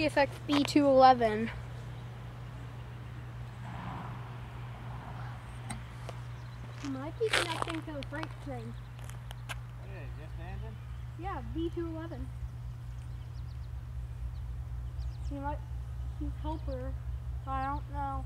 CSX B211. Might be connecting to the freight train. What is it, just the engine? Yeah, B211. He might, he's helper. I don't know.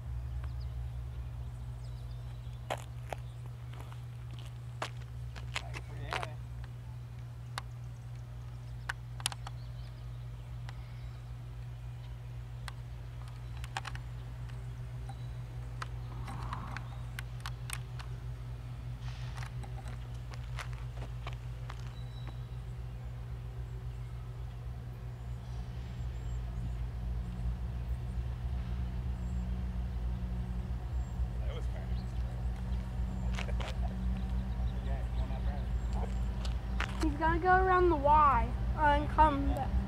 gonna go around the Y uh, and come. back.